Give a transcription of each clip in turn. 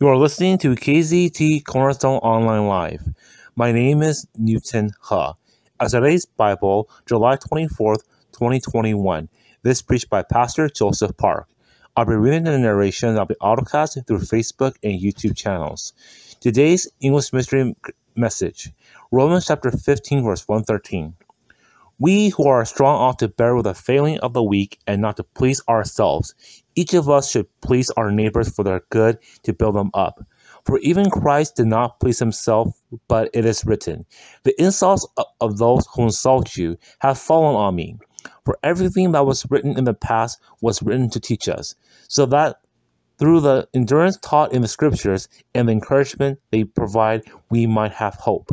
You are listening to KZET Cornerstone Online Live. My name is Newton He. As today's Bible, July 24th, 2021. This preached by Pastor Joseph Park. I'll be reading the narration of the autocast through Facebook and YouTube channels. Today's English Ministry Message Romans chapter 15, verse 113. We who are strong ought to bear with the failing of the weak and not to please ourselves. Each of us should please our neighbors for their good to build them up. For even Christ did not please himself, but it is written, The insults of those who insult you have fallen on me. For everything that was written in the past was written to teach us, so that through the endurance taught in the scriptures and the encouragement they provide, we might have hope.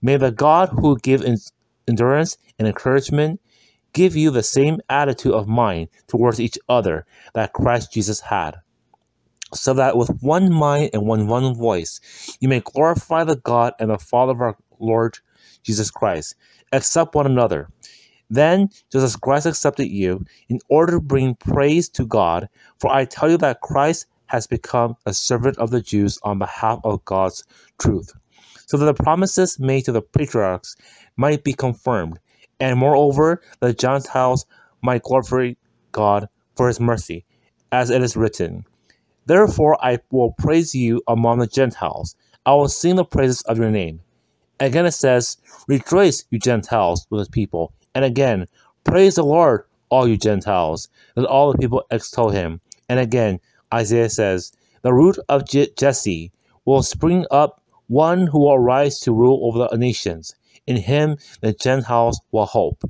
May the God who gives endurance and encouragement give you the same attitude of mind towards each other that Christ Jesus had, so that with one mind and one one voice you may glorify the God and the Father of our Lord Jesus Christ. Accept one another. Then, just as Christ accepted you, in order to bring praise to God, for I tell you that Christ has become a servant of the Jews on behalf of God's truth, so that the promises made to the patriarchs might be confirmed, and moreover, the Gentiles might glorify God for his mercy, as it is written, Therefore I will praise you among the Gentiles. I will sing the praises of your name. Again it says, Rejoice, you Gentiles, with his people. And again, Praise the Lord, all you Gentiles. Let all the people extol him. And again, Isaiah says, The root of Jesse will spring up one who will rise to rule over the nations. In him the Gentiles will hope.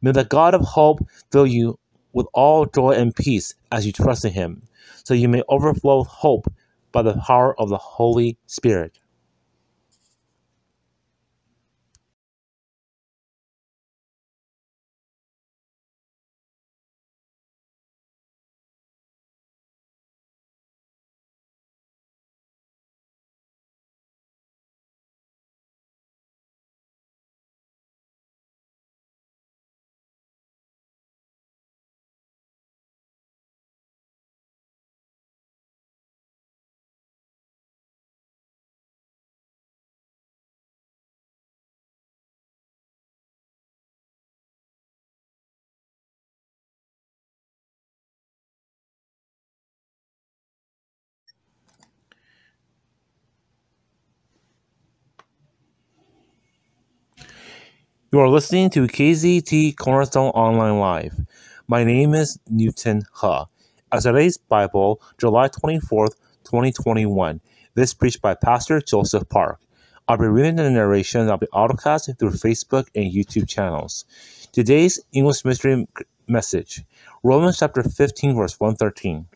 May the God of hope fill you with all joy and peace as you trust in him, so you may overflow with hope by the power of the Holy Spirit. You are listening to KZET Cornerstone Online Live. My name is Newton He. As today's Bible, July 24th, 2021. This preached by Pastor Joseph Park. I'll be reading the narration of the autocast through Facebook and YouTube channels. Today's English Ministry Message Romans chapter 15, verse 113.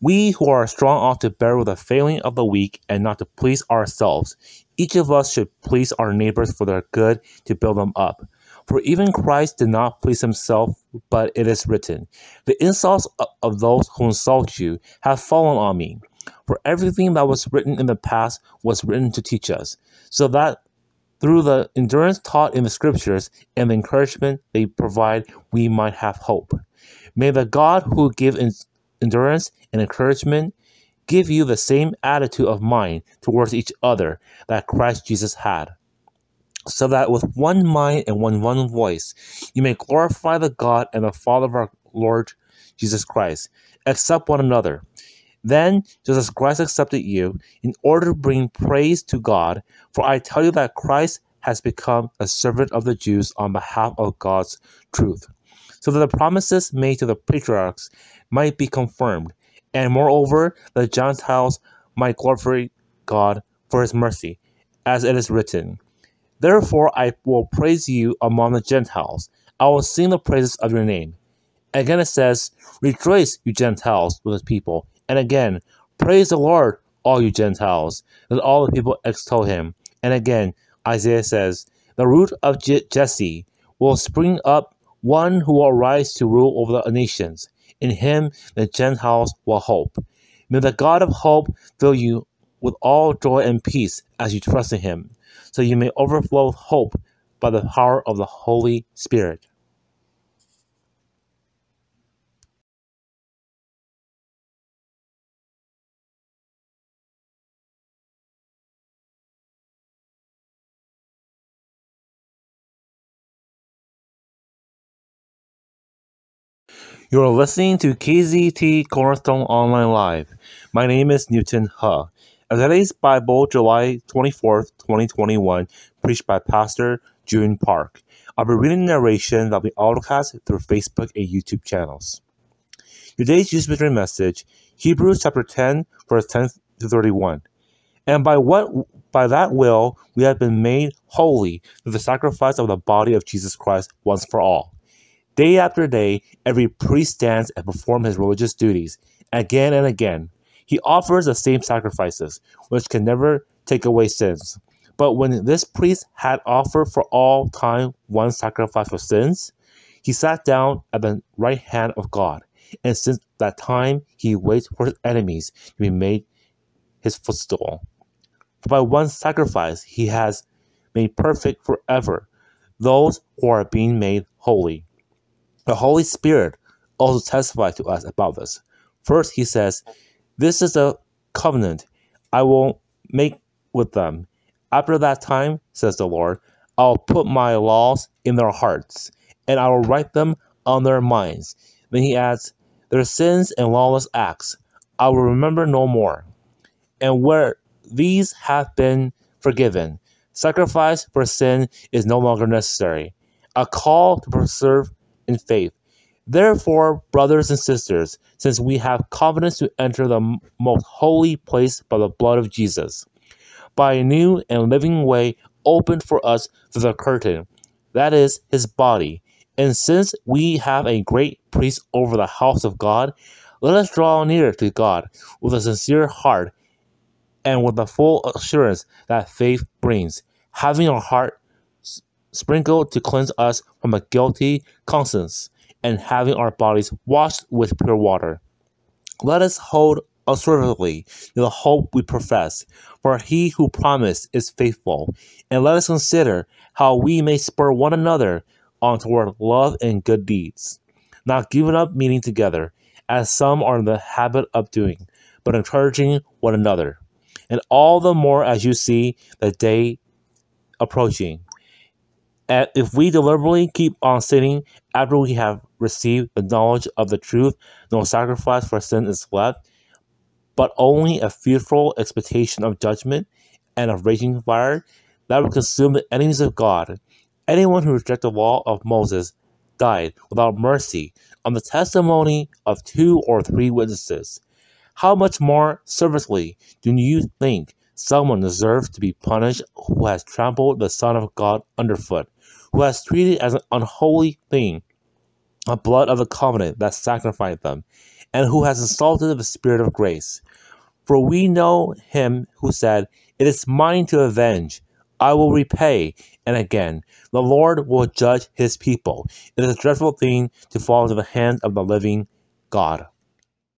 We who are strong ought to bear with the failing of the weak and not to please ourselves. Each of us should please our neighbors for their good to build them up. For even Christ did not please himself, but it is written, The insults of those who insult you have fallen on me. For everything that was written in the past was written to teach us, so that through the endurance taught in the scriptures and the encouragement they provide, we might have hope. May the God who gives endurance and encouragement give you the same attitude of mind towards each other that Christ Jesus had, so that with one mind and one one voice you may glorify the God and the Father of our Lord Jesus Christ. Accept one another. Then, just as Christ accepted you, in order to bring praise to God, for I tell you that Christ has become a servant of the Jews on behalf of God's truth, so that the promises made to the patriarchs might be confirmed, and moreover, the Gentiles might glorify God for his mercy, as it is written, Therefore I will praise you among the Gentiles. I will sing the praises of your name. Again it says, Rejoice, you Gentiles, with his people. And again, Praise the Lord, all you Gentiles. Let all the people extol him. And again, Isaiah says, The root of Jesse will spring up one who will rise to rule over the nations. In him the Gentiles will hope. May the God of hope fill you with all joy and peace as you trust in him, so you may overflow with hope by the power of the Holy Spirit. You are listening to KZET Cornerstone Online Live. My name is Newton Huh. And today's Bible, July 24th, 2021, preached by Pastor June Park. I'll be reading the narration that will be autocast through Facebook and YouTube channels. Today's ministry message, Hebrews chapter 10, verse 10 to 31. And by what by that will we have been made holy through the sacrifice of the body of Jesus Christ once for all. Day after day, every priest stands and performs his religious duties. Again and again, he offers the same sacrifices, which can never take away sins. But when this priest had offered for all time one sacrifice for sins, he sat down at the right hand of God. And since that time, he waits for his enemies to be made his footstool. For by one sacrifice, he has made perfect forever those who are being made holy. The Holy Spirit also testifies to us about this. First, he says, This is a covenant I will make with them. After that time, says the Lord, I'll put my laws in their hearts, and I will write them on their minds. Then he adds, Their sins and lawless acts I will remember no more. And where these have been forgiven, sacrifice for sin is no longer necessary. A call to preserve in faith. Therefore, brothers and sisters, since we have confidence to enter the most holy place by the blood of Jesus, by a new and living way opened for us through the curtain, that is, his body. And since we have a great priest over the house of God, let us draw near to God with a sincere heart and with the full assurance that faith brings, having our heart sprinkled to cleanse us from a guilty conscience, and having our bodies washed with pure water. Let us hold to the hope we profess, for he who promised is faithful. And let us consider how we may spur one another on toward love and good deeds, not giving up meeting together, as some are in the habit of doing, but encouraging one another. And all the more as you see the day approaching. If we deliberately keep on sinning after we have received the knowledge of the truth, no sacrifice for sin is left, but only a fearful expectation of judgment and of raging fire that will consume the enemies of God. Anyone who rejects the law of Moses died without mercy on the testimony of two or three witnesses. How much more seriously do you think someone deserves to be punished who has trampled the Son of God underfoot? Who has treated as an unholy thing the blood of the covenant that sanctified them, and who has insulted the Spirit of grace. For we know him who said, It is mine to avenge, I will repay. And again, the Lord will judge his people. It is a dreadful thing to fall into the hands of the living God.